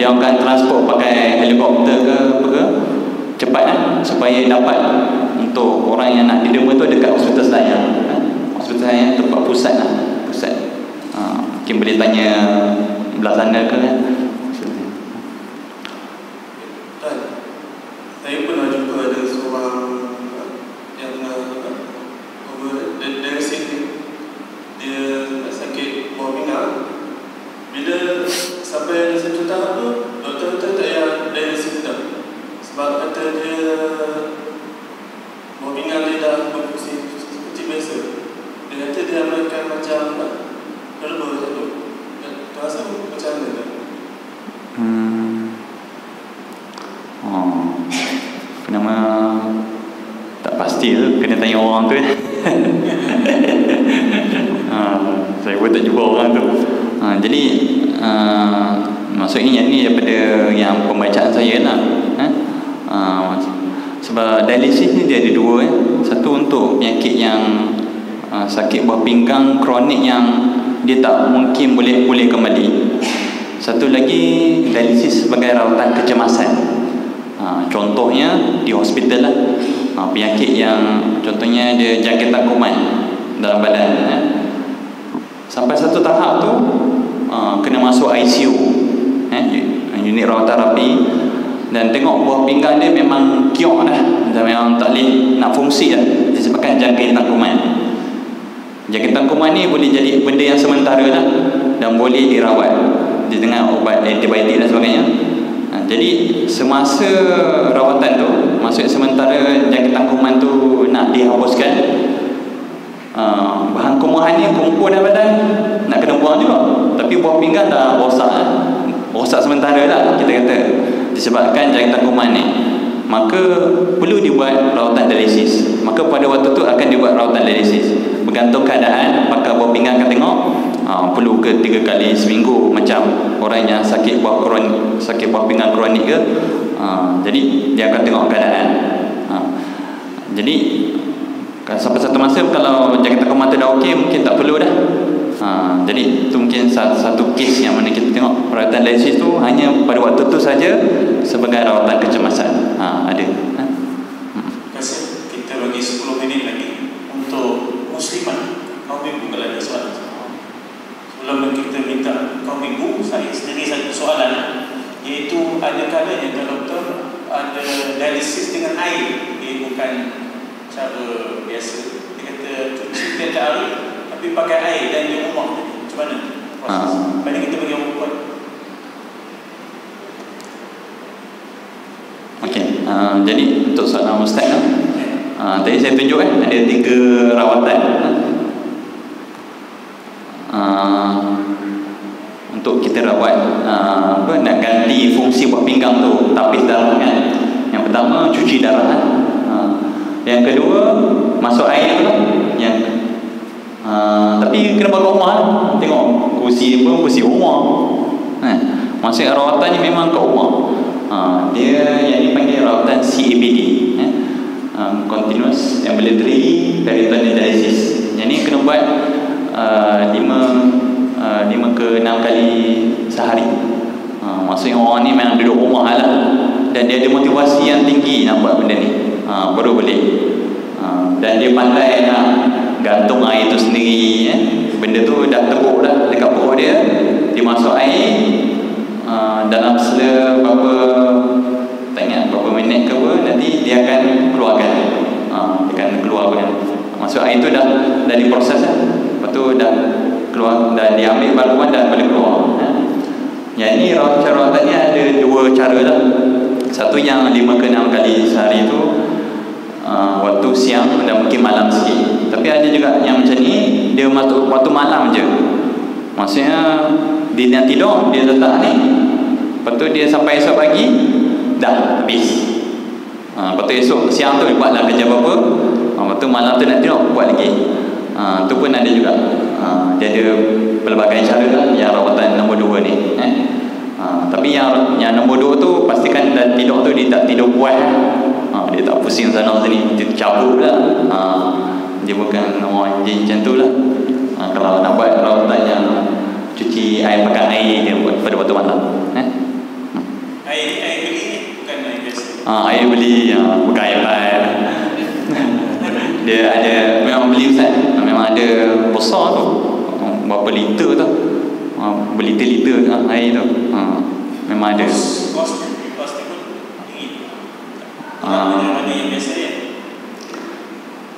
dia akan transport pakai helikopter ke apa ke cepat kan supaya dapat untuk orang yang nak diderma tu dekat hospital Selayang eh. hospital Selayang tempat pusat lah pusat uh, mungkin boleh tanya belah sana ke kan Kan, dihapuskan. Uh, bahan kumahan ni kumpul dalam badan nak kena buang juga. Tapi buah pinggang dah rosak eh. rosak sementara lah kita kata. Disebabkan jangkitan kuman ni. Maka perlu dibuat rawatan dialisis. Maka pada waktu tu akan dibuat rawatan dialisis. Bergantung keadaan pakar buah pinggang akan tengok? Uh, perlu ke tiga kali seminggu? Macam orang yang sakit buah kronik sakit buah pinggang kronik ke? Uh, jadi dia akan tengok keadaan. Uh, jadi sampai satu masa kalau jangkitan kuman tu dah okey mungkin tak perlu dah Ha, jadi itu mungkin satu, satu kes yang mana kita tengok rawatan dialisis tu hanya pada waktu tu saja sebagai rawatan kecemasan. Ha, ada. Ha? Kasih kita bagi 10 minit lagi untuk muslimat kaum ibu kalau ada soalan. Sebelum kita minta kaum ibu, saya sendiri satu soalan iaitu ada kalanya kalau doktor ada dialisis dengan air dia bukan cara biasa. Dia kata cuci tiap hari tapi pakai air dan di rumah macam mana proses ha. Banyak kita bagi orang buat Okey, uh, jadi untuk soalan Ustaz uh, uh, Tadi saya tunjuk kan ada tiga rawatan. Uh, Untuk kita rawat uh, apa, Nak ganti fungsi buat pinggang tu Tapis darah kan. Yang pertama cuci darah uh, Yang kedua masuk air tu Yang Ha, tapi kena bawa rumah lah. Tengok kursi pun kursi rumah. Ha, maksud rawatan ni memang kat rumah. Ha, dia yang dipanggil rawatan CAPD. Ha, um, continuous Ambulatory Peritoneal Dialysis. Yang ni kena buat uh, lima, uh, lima ke enam kali sehari. Ha, maksudnya orang ni memang duduk rumah lah. Dan dia ada motivasi yang tinggi nak buat benda ni. Ha, baru boleh. Ha, dan dia pandai nak gantung air tu sendiri eh. benda tu dah tepuk dah dekat perut dia dia masuk air uh, dalam sela berapa tak ingat berapa minit ke apa nanti dia akan keluarkan uh, dia akan keluarkan masuk air tu dah dah diproses eh. lepas tu dah keluar dan diambil baluan dan boleh keluar eh. yang ni ni ada dua cara lah satu yang lima ke enam kali sehari tu uh, waktu siang dan mungkin malam sikit. Tapi ada juga yang macam ni dia waktu, waktu malam je. Maksudnya dia nak tidur dia letak ni. Lepas tu dia sampai esok pagi dah habis. Uh, lepas tu esok siang tu dia buatlah kerja apa-apa. Uh, lepas tu malam tu nak tidur buat lagi. Uh, tu pun ada juga. Uh, dia ada pelbagai cara lah yang rawatan nombor dua ni eh? uh, tapi yang yang nombor dua tu pastikan dah tidur tu dia tak tidur buat ha, dia tak pusing sana sini dia cabut lah. Ha, dia bukan orang je macam tu lah. Ha, kalau nak buat rawatan yang cuci air pakai air dia buat pada waktu malam. Eh? air, air beli bukan air biasa? Ha, air beli ya, bukan air air dia ada memang beli Ustaz. Memang ada besar tu. Berapa liter tu? Ha, berliter-liter air tu. Ha, memang ada. Kos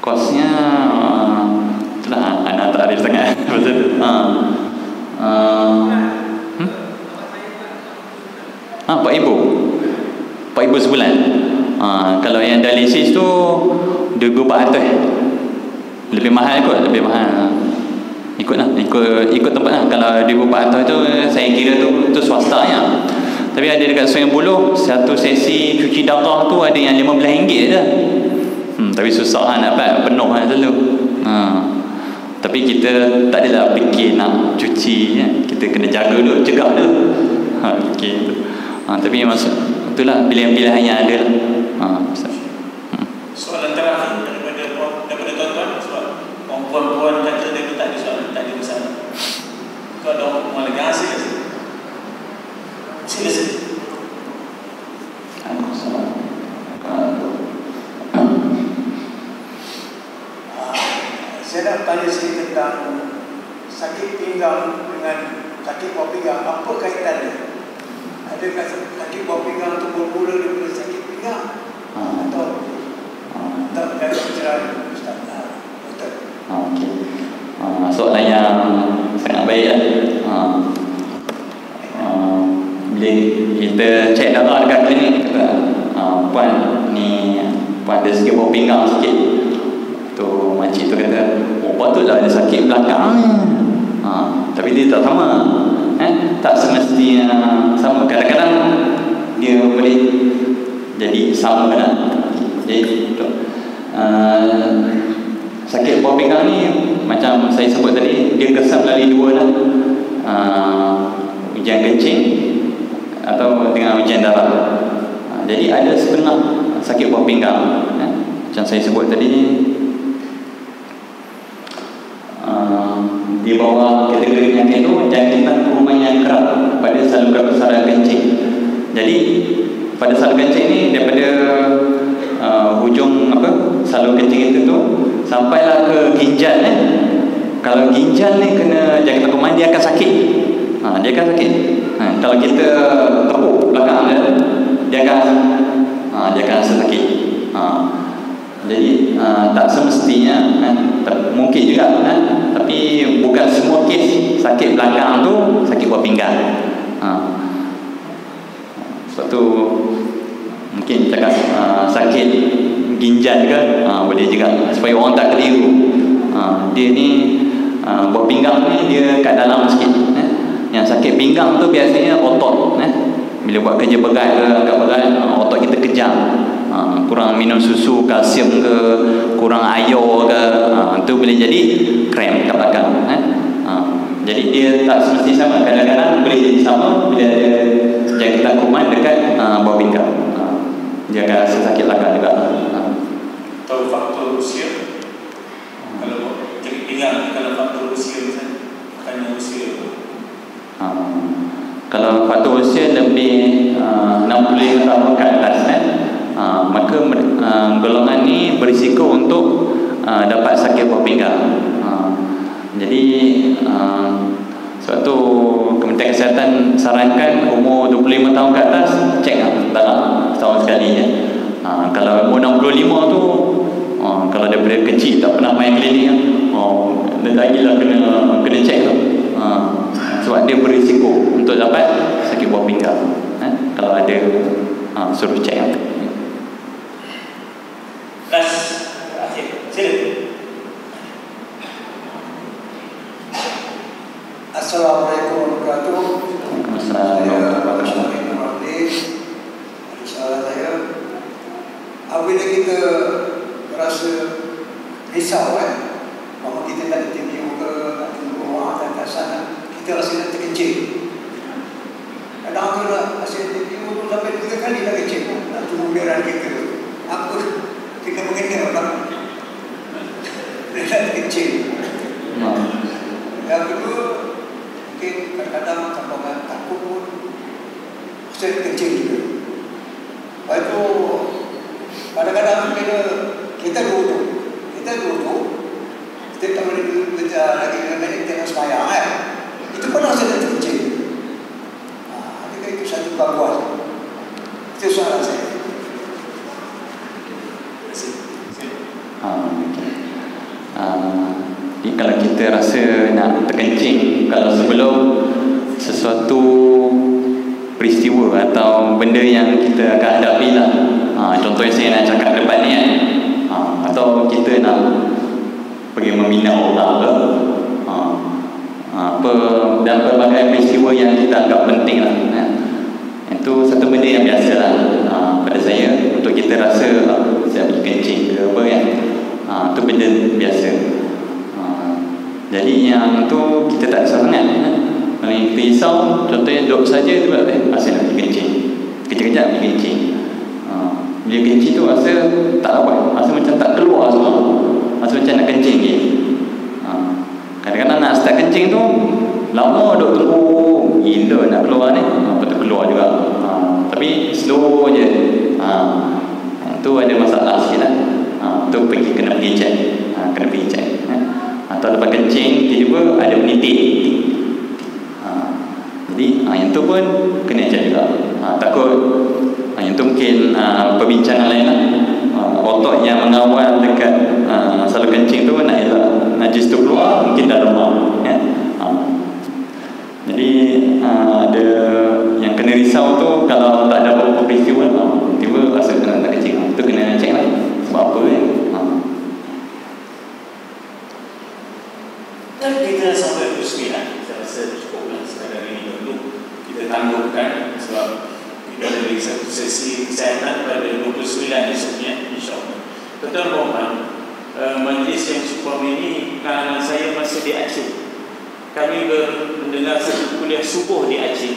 kosnya uh, itulah anak tak ada sangat. Pasal tu. Uh, uh, hmm? ha, Pak Ibu. Pak Ibu sebulan. Uh, kalau yang dialisis tu 2,400 lebih mahal kot lebih mahal. Ikut lah ikut, ikut tempat lah. Kalau 2,400 tu saya kira tu tu swasta yang tapi ada dekat Sungai Buloh Satu sesi cuci darah tu Ada yang RM15 je hmm, Tapi susah lah nak dapat Penuh lah selalu ha. Tapi kita tak adalah fikir nak cuci ya. Kita kena jaga dulu Cegah dulu ha, tu. Ha, tapi maksud Itulah pilihan-pilihan yang ada lah. ha, hmm. Soalan terakhir daripada daripada tuan-tuan soal perempuan kata dia tak ada soalan tak ada masalah kau ada orang lagi hasil Sini-sini. Ah, saya nak tanya sini tentang sakit pinggang dengan sakit buah pinggang. Apa kaitannya? Adakah sakit buah pinggang itu bermula daripada sakit pinggang? Ah. Atau tak ada pencerahan? Ustaz, ah, Okey. Ha, soalan yang sangat baik. Ha. Bila kita cek darah dekat klinik kata, ah, puan ni puan ada sikit bau pinggang sikit. Tu makcik tu kata, oh patutlah ada sakit belakang. Ah, tapi dia tak sama. Eh, tak semestinya sama. Kadang-kadang dia boleh jadi sama kan. Jadi uh, sakit buah pinggang ni macam saya sebut tadi dia kesan melalui dua lah uh, ujian kencing atau dengan ujian darah uh, jadi ada setengah sakit buah pinggang eh? macam saya sebut tadi uh, di bawah kategori penyakit tu jangkitan kuman yang kerap pada saluran besaran kencing jadi pada saluran kencing ni daripada uh, hujung apa salur kencing itu tu sampailah ke ginjal eh. Kalau ginjal ni kena jaga kuman dia akan sakit. Ha, dia akan sakit. Ha, kalau kita tepuk belakang dia, dia akan ha, dia akan rasa sakit. Ha, jadi ha, tak semestinya ha, tak, mungkin juga ha, tapi bukan semua kes sakit belakang tu sakit buah pinggang. Ha. Sebab tu mungkin cakap uh, sakit ginjal juga uh, boleh juga supaya orang tak keliru uh, dia ni uh, buah pinggang ni dia kat dalam sikit? Yang sakit pinggang tu biasanya otot eh? bila buat kerja berat ke angkat berat uh, otot kita kejang uh, kurang minum susu kalsium ke kurang air ke uh, tu boleh jadi krem kat belakang eh? uh, jadi dia tak semesti sama kadang-kadang boleh jadi sama bila ada jangkitan kuman dekat uh, bawah pinggang uh, dia akan rasa sakit belakang juga uh. Tahu faktor usia Kalau jadi pinggang Kalau faktor usia misalnya Bukannya usia Uh, kalau faktor usia lebih uh, 65 tahun ke atas kan, uh, maka uh, golongan ni berisiko untuk uh, dapat sakit buah pinggang. Uh, jadi uh, sebab tu Kementerian Kesihatan sarankan umur 25 tahun ke atas cek lah darah setahun sekali ya. Uh, kalau umur 65 tu uh, kalau daripada kecil tak pernah main klinik kan, oh, lagi lah kena kena cek tu. Uh, sebab dia berisiko untuk dapat sakit buah pinggang eh? kalau ada ha, suruh cek kencing tiba-tiba ada menitik ha. jadi ha, yang tu pun kena cek juga. Ha, takut. Ha, yang tu mungkin ha, perbincangan lain lah. Ha, otot yang mengawal dekat ha, saluran kencing tu nak elak najis tu keluar mungkin dah lemah ya? ha. jadi ha, ada yang kena risau tu kalau tak ada apa-apa peristiwa ha, tiba rasa kena nak kencing tu kena cek lah sebab apa ya? ha. Dan kita sampai pukul 9 Saya rasa cukup lah sekadar ini dulu Kita tangguhkan Sebab kita ada lagi satu sesi kesihatan pada 29 esoknya InsyaAllah Tuan-tuan Puan uh, Majlis yang super ini Kalangan saya masih di Aceh Kami ber- mendengar satu kuliah subuh di Aceh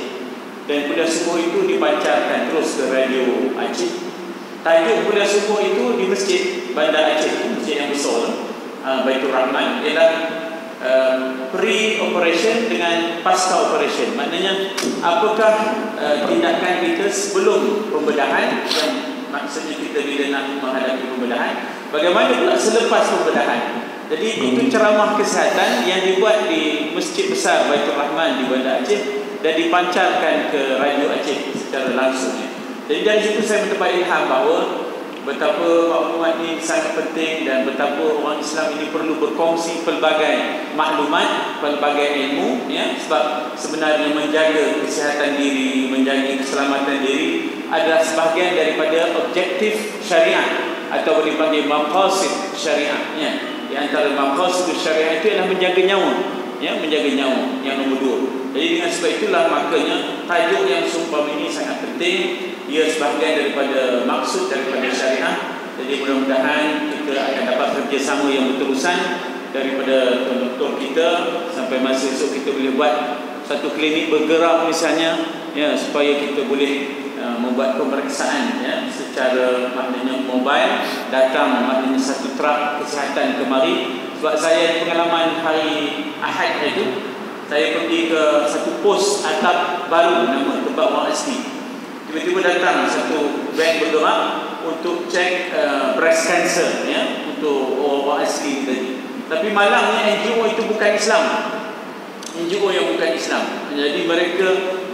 Dan kuliah subuh itu dipancarkan terus ke radio Aceh Tajuk kuliah subuh itu di masjid Bandar Aceh Masjid yang besar tu uh, Baitul Rahman Ialah uh, pre-operation dengan pasca operation maknanya apakah uh, tindakan kita sebelum pembedahan yang maksudnya kita bila nak menghadapi pembedahan bagaimana pula selepas pembedahan? Jadi itu ceramah kesihatan yang dibuat di Masjid Besar Baitul Rahman di Bandar Aceh dan dipancarkan ke Radio Aceh secara langsung. Jadi dari situ saya mendapat ilham bahawa betapa maklumat ini sangat penting dan betapa orang Islam ini perlu berkongsi pelbagai maklumat, pelbagai ilmu ya sebab sebenarnya menjaga kesihatan diri, menjaga keselamatan diri adalah sebahagian daripada objektif syariat atau dipanggil maqasid syariat ya. Di antara maqasid syariat itu adalah menjaga nyawa ya menjaga nyawa yang nombor dua jadi dengan sebab itulah makanya tajuk yang sumpah ini sangat penting ia sebahagian daripada maksud daripada syariah. Jadi mudah-mudahan kita akan dapat kerjasama yang berterusan daripada doktor kita sampai masa esok kita boleh buat satu klinik bergerak misalnya ya supaya kita boleh uh, membuat pemeriksaan ya secara maknanya mobile datang maknanya satu truk kesihatan kemari. Sebab saya pengalaman hari Ahad itu saya pergi ke satu pos atap baru nama tempat orang asli tiba-tiba datang satu van bergerak untuk cek uh, breast cancer ya untuk orang asli tadi. Tapi malangnya NGO itu bukan Islam. NGO yang bukan Islam. Jadi mereka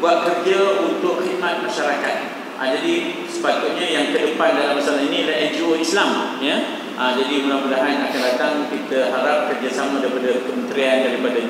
buat kerja untuk khidmat masyarakat. Ha, jadi sepatutnya yang ke depan dalam masalah ini adalah NGO Islam ya. Ha, jadi mudah-mudahan akan datang. Kita harap kerjasama daripada kementerian daripada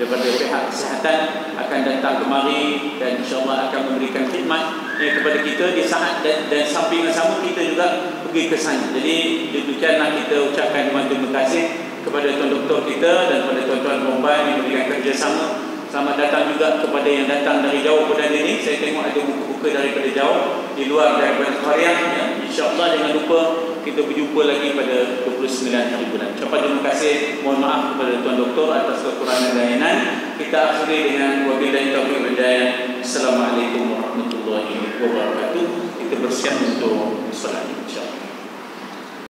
daripada pihak kesihatan akan datang kemari dan insyaAllah akan memberikan khidmat ya, kepada kita di saat dan, dan samping sama kita juga pergi ke sana. Jadi demikianlah kita ucapkan terima kasih kepada tuan doktor kita dan kepada tuan-tuan perempuan yang memberikan kerjasama Selamat datang juga kepada yang datang dari jauh pada hari ini. Saya tengok ada buku-buku daripada jauh Di luar daripada Korea. Ya. InsyaAllah jangan lupa kita berjumpa lagi pada 29 hari bulan. Ucapan terima kasih. Mohon maaf kepada Tuan Doktor atas kekurangan layanan. Kita akhiri dengan Wabillahi taufiq hidayah Assalamualaikum warahmatullahi wabarakatuh. Kita bersiap untuk salat